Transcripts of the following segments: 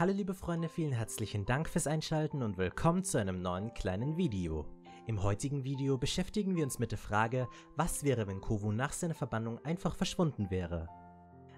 Hallo liebe Freunde, vielen herzlichen Dank fürs Einschalten und willkommen zu einem neuen kleinen Video. Im heutigen Video beschäftigen wir uns mit der Frage, was wäre wenn Kovu nach seiner Verbannung einfach verschwunden wäre.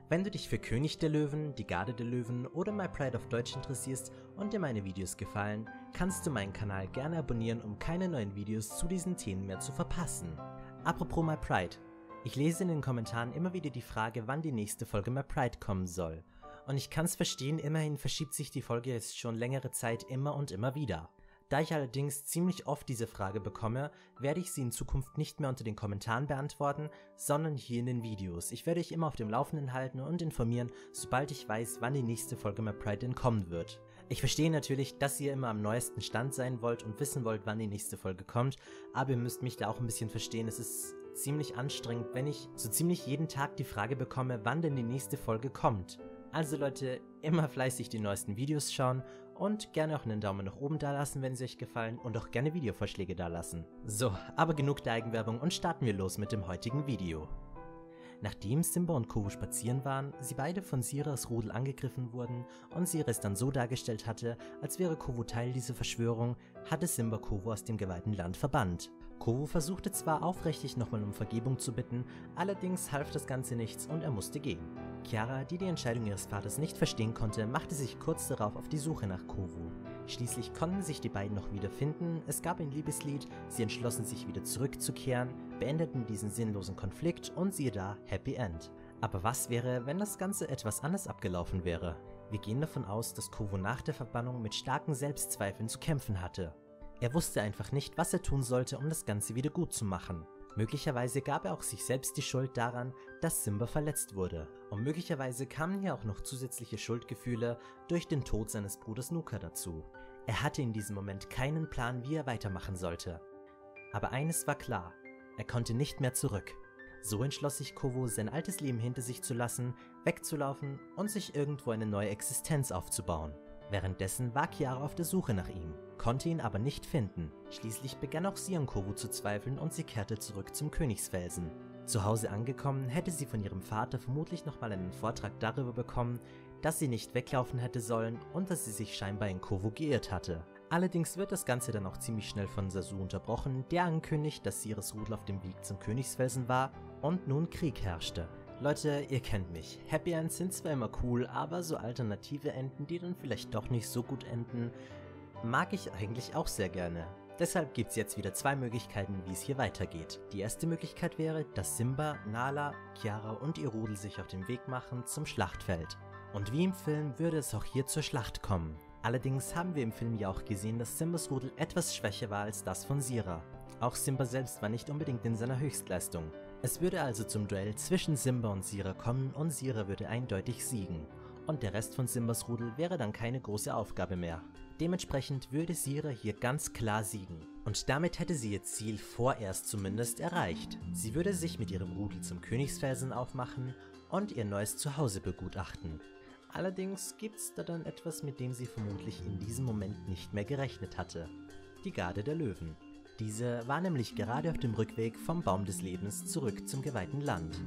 Wenn du dich für König der Löwen, die Garde der Löwen oder My Pride auf Deutsch interessierst und dir meine Videos gefallen, kannst du meinen Kanal gerne abonnieren, um keine neuen Videos zu diesen Themen mehr zu verpassen. Apropos My Pride. Ich lese in den Kommentaren immer wieder die Frage, wann die nächste Folge My Pride kommen soll. Und ich kann's verstehen, immerhin verschiebt sich die Folge jetzt schon längere Zeit immer und immer wieder. Da ich allerdings ziemlich oft diese Frage bekomme, werde ich sie in Zukunft nicht mehr unter den Kommentaren beantworten, sondern hier in den Videos. Ich werde euch immer auf dem Laufenden halten und informieren, sobald ich weiß, wann die nächste Folge My Pride denn kommen wird. Ich verstehe natürlich, dass ihr immer am neuesten Stand sein wollt und wissen wollt, wann die nächste Folge kommt, aber ihr müsst mich da auch ein bisschen verstehen. Es ist ziemlich anstrengend, wenn ich so ziemlich jeden Tag die Frage bekomme, wann denn die nächste Folge kommt. Also Leute, immer fleißig die neuesten Videos schauen und gerne auch einen Daumen nach oben da lassen, wenn sie euch gefallen und auch gerne Videovorschläge da lassen. So, aber genug der Eigenwerbung und starten wir los mit dem heutigen Video. Nachdem Simba und Kovu spazieren waren, sie beide von Siras Rudel angegriffen wurden und Sira es dann so dargestellt hatte, als wäre Kovu Teil dieser Verschwörung, hatte Simba Kovu aus dem geweihten Land verbannt. Kovu versuchte zwar aufrichtig nochmal um Vergebung zu bitten, allerdings half das Ganze nichts und er musste gehen. Chiara, die die Entscheidung ihres Vaters nicht verstehen konnte, machte sich kurz darauf auf die Suche nach Kovu. Schließlich konnten sich die beiden noch wieder finden, es gab ein Liebeslied, sie entschlossen sich wieder zurückzukehren, beendeten diesen sinnlosen Konflikt und siehe da, Happy End. Aber was wäre, wenn das Ganze etwas anders abgelaufen wäre? Wir gehen davon aus, dass Kovu nach der Verbannung mit starken Selbstzweifeln zu kämpfen hatte. Er wusste einfach nicht, was er tun sollte, um das Ganze wieder gut zu machen. Möglicherweise gab er auch sich selbst die Schuld daran, dass Simba verletzt wurde. Und möglicherweise kamen hier auch noch zusätzliche Schuldgefühle durch den Tod seines Bruders Nuka dazu. Er hatte in diesem Moment keinen Plan, wie er weitermachen sollte. Aber eines war klar, er konnte nicht mehr zurück. So entschloss sich Kovo, sein altes Leben hinter sich zu lassen, wegzulaufen und sich irgendwo eine neue Existenz aufzubauen. Währenddessen war Chiara auf der Suche nach ihm, konnte ihn aber nicht finden. Schließlich begann auch sie an Kovu zu zweifeln und sie kehrte zurück zum Königsfelsen. Zu Hause angekommen, hätte sie von ihrem Vater vermutlich nochmal einen Vortrag darüber bekommen, dass sie nicht weglaufen hätte sollen und dass sie sich scheinbar in Kovu geirrt hatte. Allerdings wird das Ganze dann auch ziemlich schnell von Sasu unterbrochen, der ankündigt, dass Siris Rudel auf dem Weg zum Königsfelsen war und nun Krieg herrschte. Leute, ihr kennt mich. Happy Ends sind zwar immer cool, aber so alternative Enden, die dann vielleicht doch nicht so gut enden, mag ich eigentlich auch sehr gerne. Deshalb gibt es jetzt wieder zwei Möglichkeiten, wie es hier weitergeht. Die erste Möglichkeit wäre, dass Simba, Nala, Chiara und ihr Rudel sich auf den Weg machen zum Schlachtfeld. Und wie im Film würde es auch hier zur Schlacht kommen. Allerdings haben wir im Film ja auch gesehen, dass Simbas Rudel etwas schwächer war als das von Sira. Auch Simba selbst war nicht unbedingt in seiner Höchstleistung. Es würde also zum Duell zwischen Simba und Sira kommen und Sira würde eindeutig siegen. Und der Rest von Simbas Rudel wäre dann keine große Aufgabe mehr. Dementsprechend würde Sira hier ganz klar siegen. Und damit hätte sie ihr Ziel vorerst zumindest erreicht. Sie würde sich mit ihrem Rudel zum Königsfelsen aufmachen und ihr neues Zuhause begutachten. Allerdings gibt's da dann etwas, mit dem sie vermutlich in diesem Moment nicht mehr gerechnet hatte. Die Garde der Löwen. Diese war nämlich gerade auf dem Rückweg vom Baum des Lebens zurück zum geweihten Land.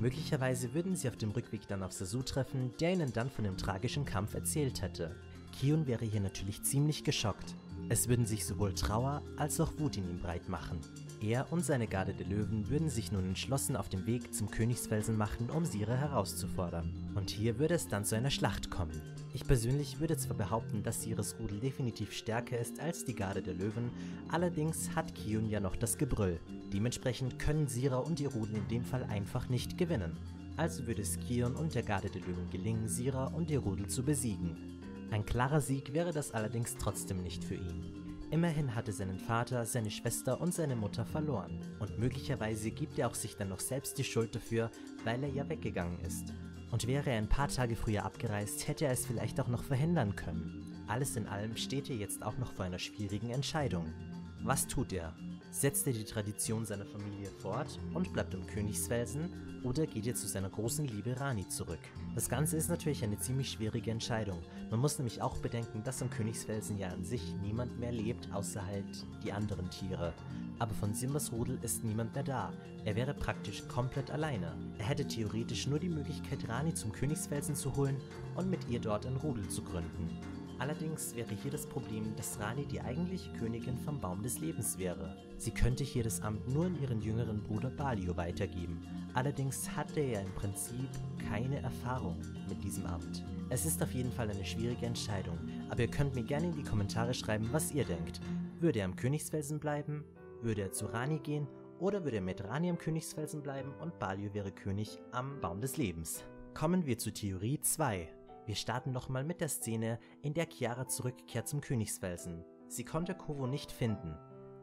Möglicherweise würden sie auf dem Rückweg dann auf Sasu treffen, der ihnen dann von dem tragischen Kampf erzählt hätte. Kion wäre hier natürlich ziemlich geschockt. Es würden sich sowohl Trauer als auch Wut in ihm breit machen. Er und seine Garde der Löwen würden sich nun entschlossen auf den Weg zum Königsfelsen machen, um Sira herauszufordern. Und hier würde es dann zu einer Schlacht kommen. Ich persönlich würde zwar behaupten, dass Siris Rudel definitiv stärker ist als die Garde der Löwen, allerdings hat Kiun ja noch das Gebrüll. Dementsprechend können Sira und ihr Rudel in dem Fall einfach nicht gewinnen. Also würde es Kion und der Garde der Löwen gelingen, Sira und ihr Rudel zu besiegen. Ein klarer Sieg wäre das allerdings trotzdem nicht für ihn. Immerhin hatte seinen Vater, seine Schwester und seine Mutter verloren. Und möglicherweise gibt er auch sich dann noch selbst die Schuld dafür, weil er ja weggegangen ist. Und wäre er ein paar Tage früher abgereist, hätte er es vielleicht auch noch verhindern können. Alles in allem steht er jetzt auch noch vor einer schwierigen Entscheidung. Was tut er? Setzt er die Tradition seiner Familie fort und bleibt im Königsfelsen oder geht er zu seiner großen Liebe Rani zurück? Das Ganze ist natürlich eine ziemlich schwierige Entscheidung. Man muss nämlich auch bedenken, dass im Königsfelsen ja an sich niemand mehr lebt, außer halt die anderen Tiere. Aber von Simbas Rudel ist niemand mehr da. Er wäre praktisch komplett alleine. Er hätte theoretisch nur die Möglichkeit, Rani zum Königsfelsen zu holen und mit ihr dort ein Rudel zu gründen. Allerdings wäre hier das Problem, dass Rani die eigentliche Königin vom Baum des Lebens wäre. Sie könnte hier das Amt nur an ihren jüngeren Bruder Balio weitergeben. Allerdings hatte er im Prinzip keine Erfahrung mit diesem Amt. Es ist auf jeden Fall eine schwierige Entscheidung, aber ihr könnt mir gerne in die Kommentare schreiben, was ihr denkt. Würde er am Königsfelsen bleiben? Würde er zu Rani gehen? Oder würde er mit Rani am Königsfelsen bleiben und Balio wäre König am Baum des Lebens? Kommen wir zu Theorie 2. Wir starten nochmal mit der Szene, in der Chiara zurückkehrt zum Königsfelsen. Sie konnte Kovo nicht finden.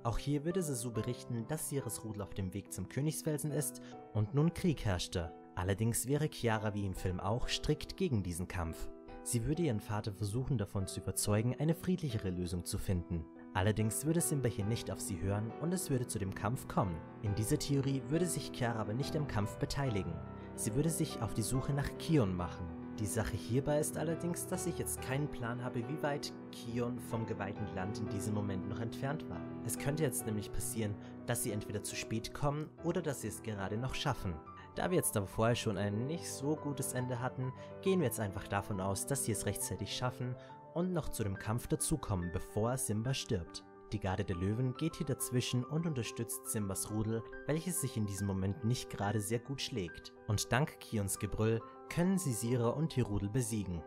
Auch hier würde Sasu berichten, dass Siris Rudel auf dem Weg zum Königsfelsen ist und nun Krieg herrschte. Allerdings wäre Chiara wie im Film auch strikt gegen diesen Kampf. Sie würde ihren Vater versuchen davon zu überzeugen, eine friedlichere Lösung zu finden. Allerdings würde Simba hier nicht auf sie hören und es würde zu dem Kampf kommen. In dieser Theorie würde sich Chiara aber nicht am Kampf beteiligen. Sie würde sich auf die Suche nach Kion machen. Die Sache hierbei ist allerdings, dass ich jetzt keinen Plan habe, wie weit Kion vom geweihten Land in diesem Moment noch entfernt war. Es könnte jetzt nämlich passieren, dass sie entweder zu spät kommen oder dass sie es gerade noch schaffen. Da wir jetzt aber vorher schon ein nicht so gutes Ende hatten, gehen wir jetzt einfach davon aus, dass sie es rechtzeitig schaffen und noch zu dem Kampf dazukommen, bevor Simba stirbt. Die Garde der Löwen geht hier dazwischen und unterstützt Simbas Rudel, welches sich in diesem Moment nicht gerade sehr gut schlägt. Und dank Kions Gebrüll können sie Sira und die Rudel besiegen.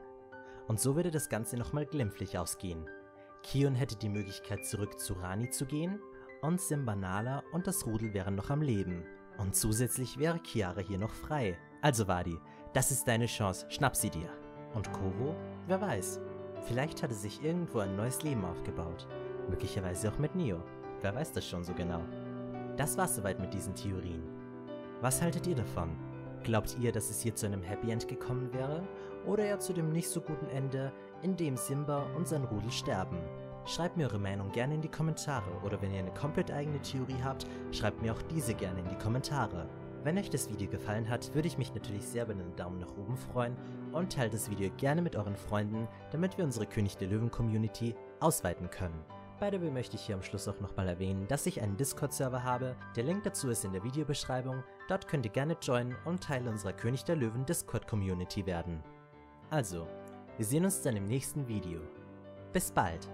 Und so würde das Ganze nochmal glimpflich ausgehen. Kion hätte die Möglichkeit zurück zu Rani zu gehen und Simba Nala und das Rudel wären noch am Leben. Und zusätzlich wäre Chiara hier noch frei. Also Wadi, das ist deine Chance, schnapp sie dir. Und Kovo? Wer weiß. Vielleicht hatte sich irgendwo ein neues Leben aufgebaut. Möglicherweise auch mit Neo. Wer weiß das schon so genau. Das war's soweit mit diesen Theorien. Was haltet ihr davon? Glaubt ihr, dass es hier zu einem Happy End gekommen wäre? Oder eher zu dem nicht so guten Ende, in dem Simba und sein Rudel sterben? Schreibt mir eure Meinung gerne in die Kommentare oder wenn ihr eine komplett eigene Theorie habt, schreibt mir auch diese gerne in die Kommentare. Wenn euch das Video gefallen hat, würde ich mich natürlich sehr über einen Daumen nach oben freuen und teilt das Video gerne mit euren Freunden, damit wir unsere König der Löwen Community ausweiten können. The way möchte ich hier am Schluss auch nochmal erwähnen, dass ich einen Discord-Server habe. Der Link dazu ist in der Videobeschreibung. Dort könnt ihr gerne joinen und Teil unserer König der Löwen Discord-Community werden. Also, wir sehen uns dann im nächsten Video. Bis bald!